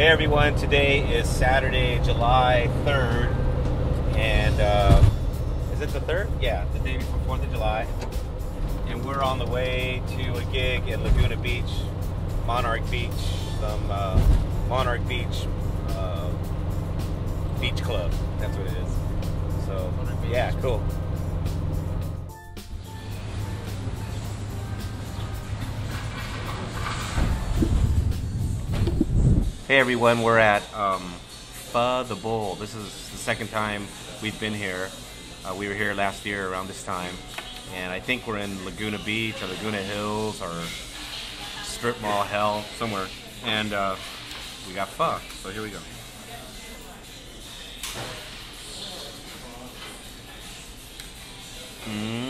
Hey everyone, today is Saturday, July 3rd, and uh, is it the 3rd? Yeah, the day before 4th of July. And we're on the way to a gig in Laguna Beach, Monarch Beach, some uh, Monarch Beach uh, beach club. That's what it is. So, yeah, cool. Hey everyone, we're at um, Pho the Bowl. This is the second time we've been here. Uh, we were here last year around this time, and I think we're in Laguna Beach or Laguna Hills or Strip Mall Hell somewhere, and uh, we got pho. So here we go. Mmm.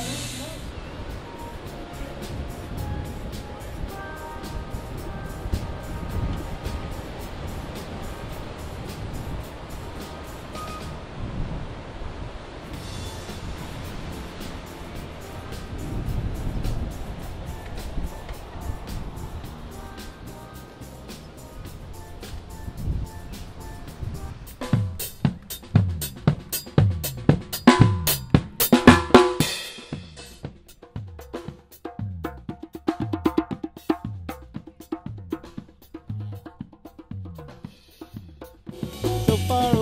Oh.